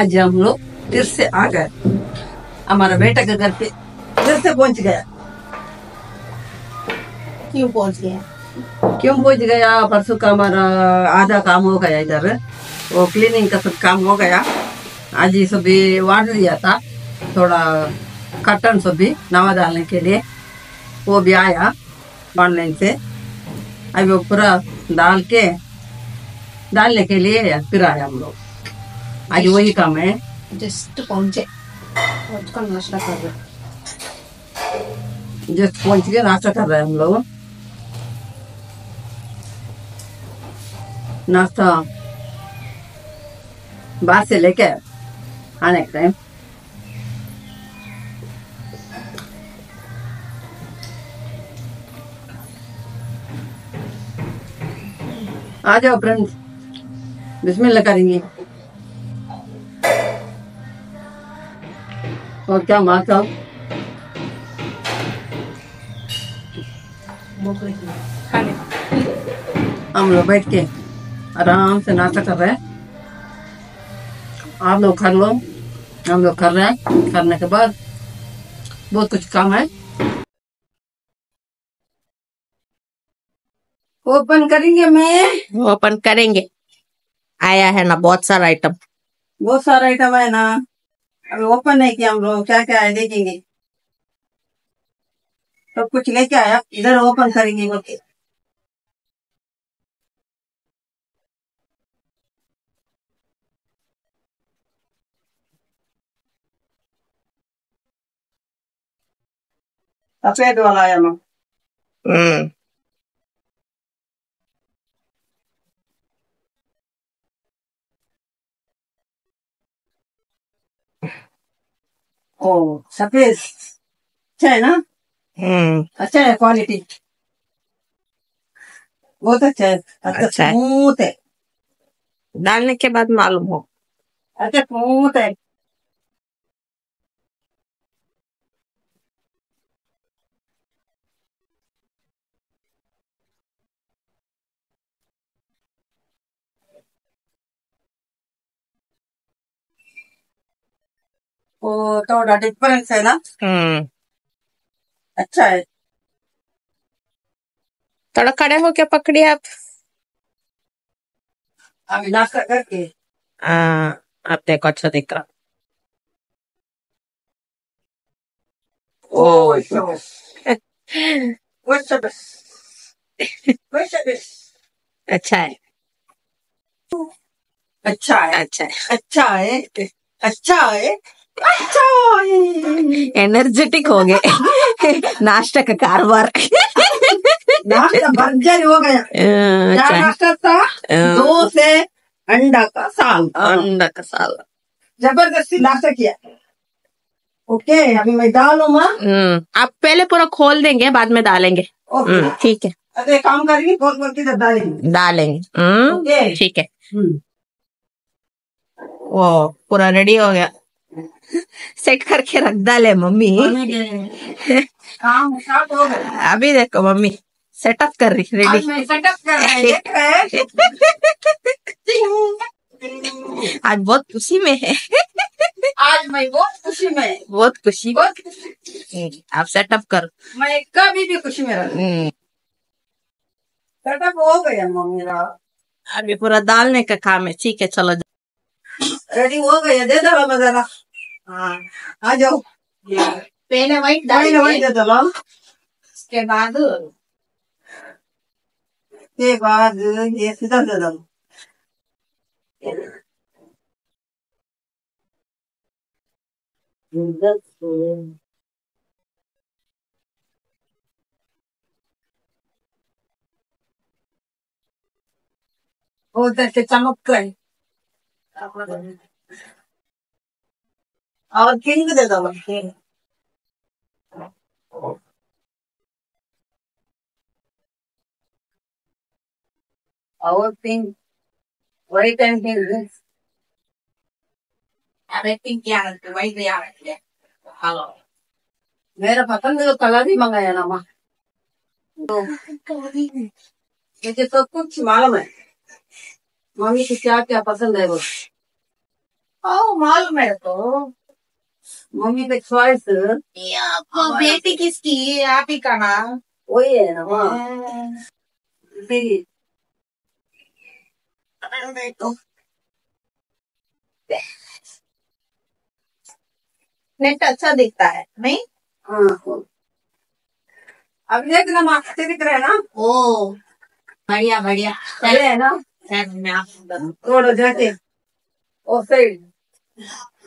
आज हम लोग फिर से आ गए। हमारा बेटा के घर पे फिर से पहुँच गया। क्यों पहुँच गया? क्यों पहुँच गया? परसों का हमारा आधा काम हो गया इधर। वो क्लीनिंग का सब काम हो गया। आज ये सब भी वाट दिया था। थोड़ा कटन सब भी नवा डालने के लिए। वो भी आया ऑनलाइन से। अभी वो पूरा डाल के डालने के लिए फिर आया हम लोग। आज वही काम है। जस्ट पहुँचे। पहुँच कर नाश्ता कर रहे जस्ट पहुँच के नाश्ता कर रहे हैं हम लोग। नाश्ता बाहर से लेके आने का टाइम आ जाओ फ्रेंड्स बिस्मिल्लाह करेंगे। और क्या माँ साहब हम लोग बैठ के आराम से नाश्ता कर रहे हैं। आप लोग कर लो। हम लोग कर रहे हैं। करने के बाद बहुत कुछ काम है। ओपन करेंगे मैं। ओपन करेंगे। आया है ना बहुत सारा आइटम बहुत सारा आइटम है ना। अभी ओपन नहीं किया हम लोग क्या क्या है देखेंगे। सब कुछ लेके आया, इधर ओपन करेंगे बोल के। सफ़ेद वाला आया ना। ओ सफ़ेद अच्छा है ना हम्म अच्छा है क्वालिटी बहुत अच्छा है अच्छा अच्छा है। स्मूथ है डालने के बाद मालूम हो अच्छा स्मूथ है वो थोड़ा डिफरेंस है ना? हम्म। अच्छा है। थोड़ा खड़े होके पकड़िए आप। करके। आप देखो अच्छा दिख रहा। ओ अच्छा है। अच्छा है। अच्छा है। अच्छा है। अच्छा है। एनर्जेटिक हो गए नाश्ता का कारोबार नाश्ता हो गया। अच्छा। नाश्ता था? दो से अंडा का साल। अंडा का साला। ज़बरदस्ती नाश्ता किया। ओके अभी मैं डालू माँ। हम्म। आप पहले पूरा खोल देंगे बाद में डालेंगे। हम्म, ठीक है। अरे काम करेंगे बहुत बहुत की डालेंगे। डालेंगे। हम्म ठीक है। वो पूरा रेडी हो गया। सेट करके रख डाले मम्मी काम हो गया अभी देखो मम्मी सेटअप कर रही रेडी सेटअप कर रहे हैं आज बहुत खुशी में है आज मैं बहुत खुशी में बहुत खुशी बहुत खुशी आप सेटअप कर मैं कभी भी खुशी में रहूँ सेटअप हो गया मम्मी मेरा अभी पूरा डालने का काम है ठीक है चलो रेडी हो गया दे दो जरा हाँ आ जाओ पहले वाइट वही ना वही दे दो लो। उसके बाद के बाद ये सीधा दे दो उधर से चमक गए और किंग दे दो किंग और पिंक वही टाइम पिंक अरे पिंक क्या है? वाइट नहीं आ रहा है हेलो। मेरा पसंद का कलर ही मंगाया ना, माँ। तो मुझे सब कुछ मालूम है। मम्मी को क्या क्या पसंद है वो? ओ मालूम है तो। मम्मी का चॉइस आपको बेटी किसकी? आप ही का ना। वही है ना हाँ। मेरी तो नेट अच्छा दिखता है नहीं? हाँ अब देखना माँ अच्छे दिख रहे हैं ना? ओ बढ़िया बढ़िया। चले है ना? चल मैं बता- थोड़ा जाके ओ साइड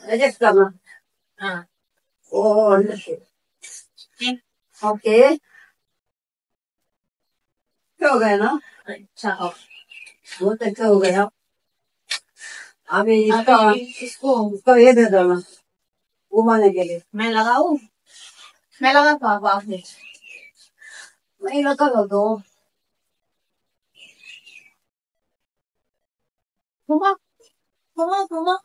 एडजस्ट करना हाँ। Oh okay. क्या हो गया ना? अच्छा। बहुत अच्छा हो गया। अभी इसका इसको इसका ये दे देना घुमाने के लिए। मैं लगाऊ? मैं लगा पाऊँ आपने नहीं लगा दो। घुमा घुमा घुमा।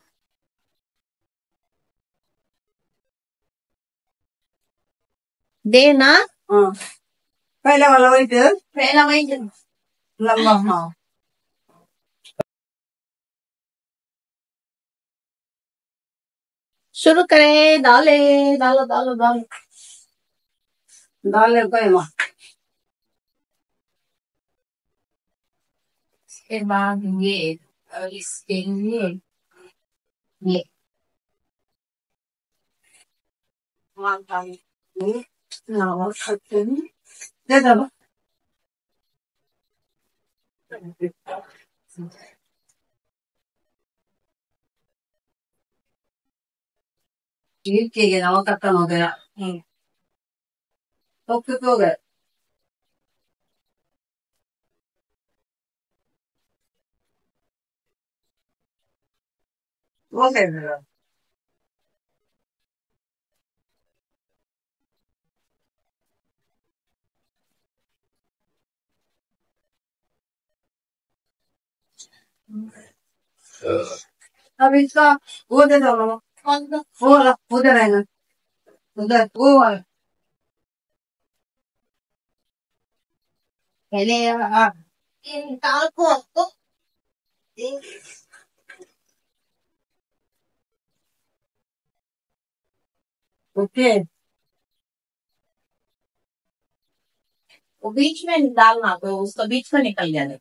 देना हाँ पहले वाला वही पे पहला वही लंबा हाँ शुरू करें डाले डालो डालो डालो डाले कोई माँ इसके बाद ये और इसके लिए ये ना सकते हैं दे दो गिर के गया वो खत्म हो गया तो फिर हो गया वो कैसे रहा अब इसका वो दे दो कौन सा वो वाला उधर है ना उधर वो वाला पहले ये को ओके वो बीच में डालना तो उसका बीच में निकल जाने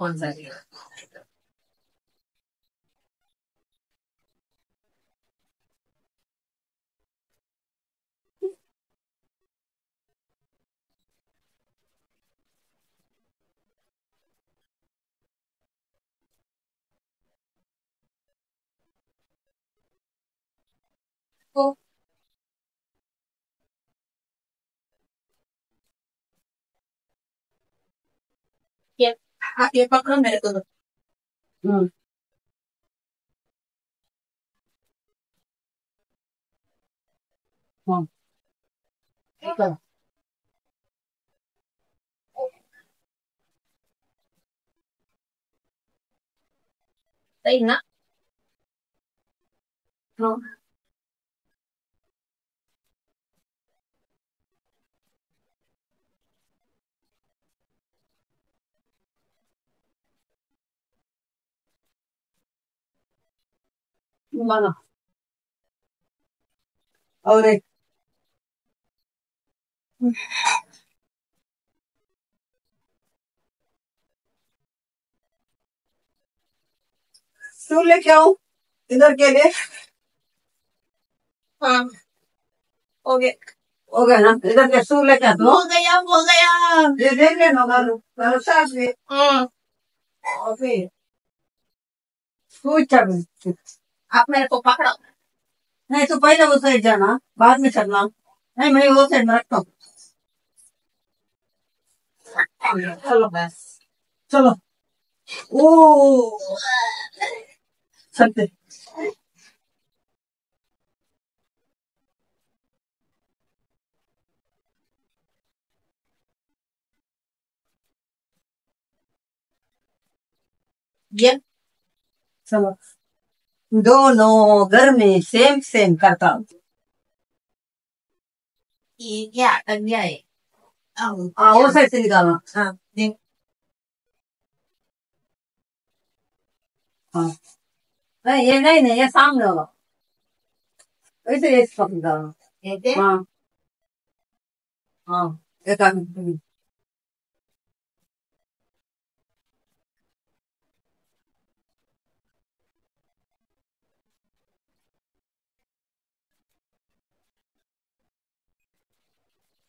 कौन सा तो ये हाँ, ये पकड़ो मेरे को दो। हम्म हाँ चलो सही ना हाँ माना और एक तू लेके आओ इधर के लिए? हाँ। हो गया। हो गया ना? इधर के सूर लेके आ दो हो गया हो गया। ये देख लेना गालू गालू साफ़ है। और फिर? पूछ आप मेरे को पकड़ो। नहीं तो पहले वो साइड जाना बाद में चलना। नहीं मैं वो साइड में रखता हूँ। चलो बस। चलो। ओ। चलते। ये चलो। दोनों घर में सेम सेम करता हूँ। ये क्या है आओ, वो साइड से निकालना हाँ हाँ। नहीं ये नहीं नहीं ये सामने होगा ये हाँ। हाँ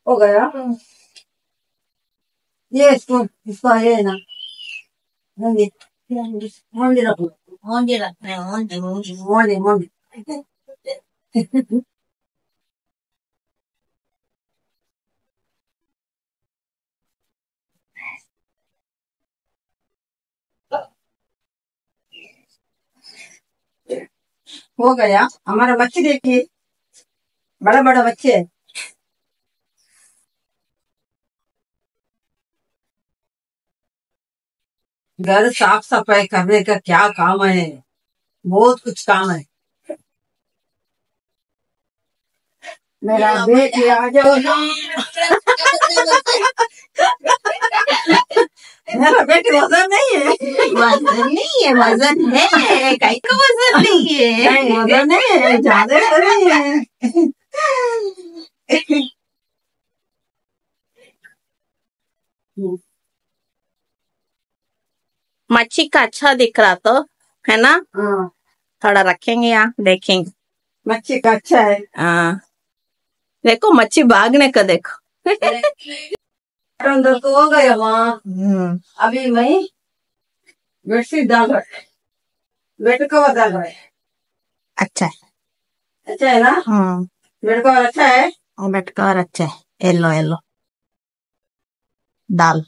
हो गया? ये इसको इसका है ना रखो। होंगे है होंगे होंगे हो गया। हमारा बच्चे देखिए। बड़ा बड़ा बच्चे। है घर साफ़ सफ़ाई करने का क्या काम है? बहुत कुछ काम है। मेरा बेटी आ जाओ। मेरा बेटी वज़न नहीं है। वज़न नहीं है वज़न है कहीं का वज़न नहीं है। वज़न नहीं है ज़्यादा तो नहीं है। मच्छी का अच्छा दिख रहा तो है ना? हाँ। थोड़ा रखेंगे यहाँ देखेंगे। मच्छी का अच्छा है। हाँ। देखो मच्छी भागने का देखो। अंदर तो हो गया वहाँ। हम्म, अभी मैं बेडशीट डाल रहे बेड कवर डाल रहे अच्छा है। अच्छा है ना? हम्म बेड कवर अच्छा है? और बैठ कर अच्छा है। येलो येलो दाल।